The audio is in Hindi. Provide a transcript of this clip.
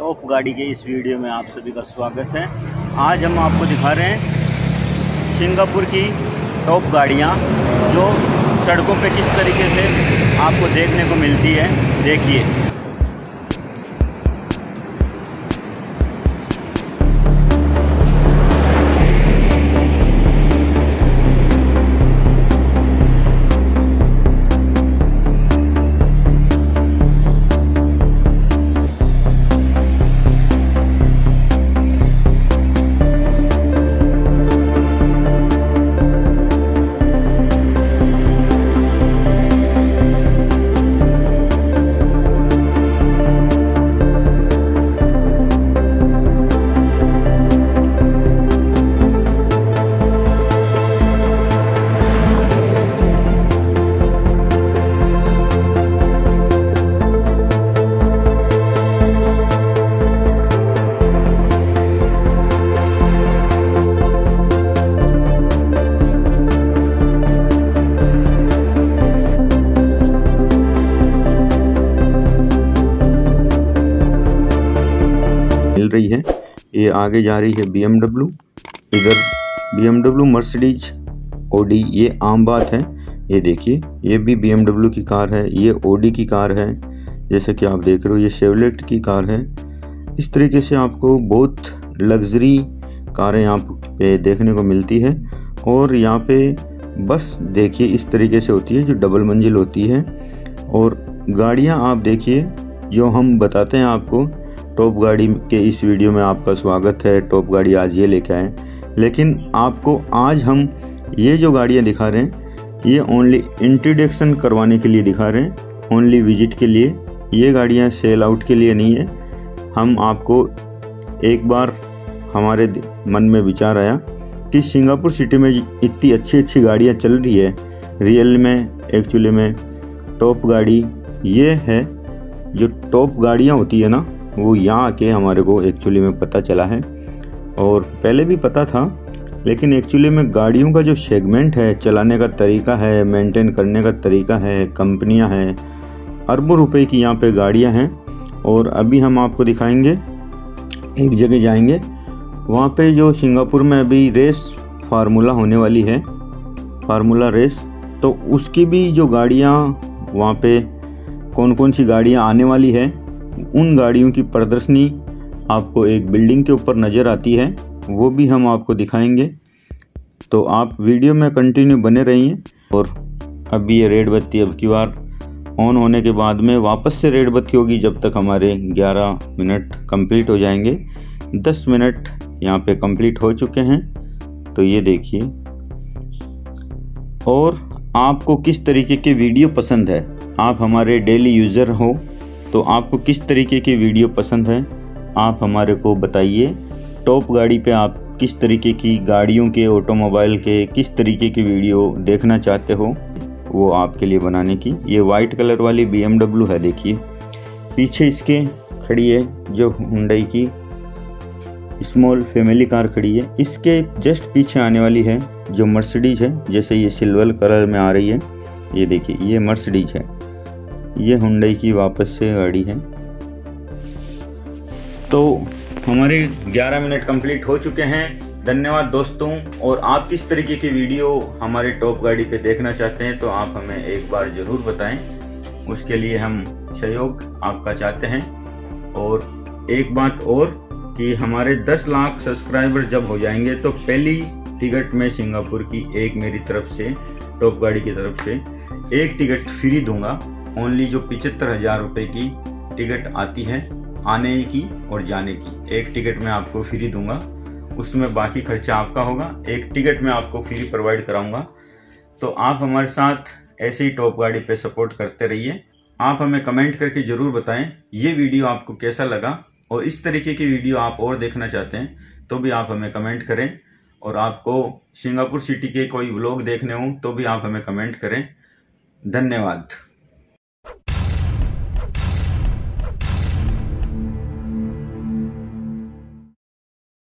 टॉप गाड़ी के इस वीडियो में आप सभी का स्वागत है। आज हम आपको दिखा रहे हैं सिंगापुर की टॉप गाड़ियाँ, जो सड़कों पे किस तरीके से आपको देखने को मिलती है। देखिए। रही है। ये आगे जा रही है बीएमडब्ल्यू इधर बी मर्सिडीज ओडी ये आम बात है। ये देखिए, ये भी बीएमडब्ल्यू की कार है, ये ओडी की कार है। जैसे कि आप देख रहे हो, ये शेवलेट की कार है। इस तरीके से आपको बहुत लग्जरी कारें यहाँ पे देखने को मिलती है। और यहाँ पे बस देखिए, इस तरीके से होती है जो डबल मंजिल होती है। और गाड़ियाँ आप देखिए, जो हम बताते हैं आपको टॉप गाड़ी के इस वीडियो में आपका स्वागत है। टॉप गाड़ी आज ये लेके आए। लेकिन आपको आज हम ये जो गाड़ियाँ दिखा रहे हैं, ये ओनली इंट्रोडक्शन करवाने के लिए दिखा रहे हैं। ओनली विज़िट के लिए। ये गाड़ियाँ सेल आउट के लिए नहीं है। हम आपको एक बार हमारे मन में विचार आया कि सिंगापुर सिटी में इतनी अच्छी अच्छी गाड़ियाँ चल रही है। रियल में एक्चुअली में, टॉप गाड़ी ये है। जो टॉप गाड़ियाँ होती है ना वो यहाँ आके हमारे को एक्चुअली में पता चला है। और पहले भी पता था, लेकिन एक्चुअली में गाड़ियों का जो सेगमेंट है, चलाने का तरीका है मेंटेन करने का तरीका है, कंपनियाँ हैं, अरबों रुपए की यहाँ पे गाड़ियाँ हैं। और अभी हम आपको दिखाएँगे, एक जगह जाएँगे, वहाँ पे जो सिंगापुर में अभी रेस फार्मूला होने वाली है, फार्मूला रेस तो उसकी भी जो गाड़ियाँ, वहाँ पे कौन कौन सी गाड़ियाँ आने वाली है उन गाड़ियों की प्रदर्शनी आपको एक बिल्डिंग के ऊपर नज़र आती है, वो भी हम आपको दिखाएँगे। तो आप वीडियो में कंटिन्यू बने रहिए और अभी ये रेड बत्ती अब की बार ऑन होने के बाद में वापस से रेड बत्ती होगी जब तक हमारे 11 मिनट कंप्लीट हो जाएँगे। 10 मिनट यहाँ पे कंप्लीट हो चुके हैं। तो ये देखिए। और आपको किस तरीके के वीडियो पसंद है? आप हमारे डेली यूज़र हो तो आपको किस तरीके की वीडियो पसंद है, आप हमारे को बताइए। टॉप गाड़ी पे आप किस तरीके की गाड़ियों के, ऑटोमोबाइल के, किस तरीके की वीडियो देखना चाहते हो, वो आपके लिए बनाने की। ये वाइट कलर वाली बी है, देखिए। पीछे इसके खड़ी है, जो हुडई की स्मॉल फैमिली कार खड़ी है। इसके जस्ट पीछे आने वाली है, जो मर्सिडीज है, जैसे ये सिल्वर कलर में आ रही है। ये देखिए, ये मर्सिडीज है। ये हुंडई की वापस से गाड़ी है। तो हमारे 11 मिनट कंप्लीट हो चुके हैं। धन्यवाद दोस्तों, और आप किस तरीके की वीडियो हमारे टॉप गाड़ी पे देखना चाहते हैं तो आप हमें एक बार ज़रूर बताएँ। उसके लिए हम सहयोग आपका चाहते हैं। और एक बात और कि हमारे 10 लाख सब्सक्राइबर जब हो जाएँगे तो पहली टिकट में सिंगापुर की एक मेरी तरफ़ से, टॉप गाड़ी की तरफ़ से, एक टिकट फ्री दूँगा। ओनली जो पिचहत्तर हज़ार रुपए की टिकट आती है आने की और जाने की। एक टिकट मैं आपको फ्री दूँगा। उसमें बाकी खर्चा आपका होगा। एक टिकट मैं आपको फ्री प्रोवाइड कराऊँगा। तो आप हमारे साथ ऐसे ही टॉप गाड़ी पे सपोर्ट करते रहिए। आप हमें कमेंट करके ज़रूर बताएँ, ये वीडियो आपको कैसा लगा? और इस तरीके की वीडियो आप और देखना चाहते हैं तो भी आप हमें कमेंट करें। और आपको सिंगापुर सिटी के कोई व्लॉग देखने हों तो भी आप हमें कमेंट करें। धन्यवाद।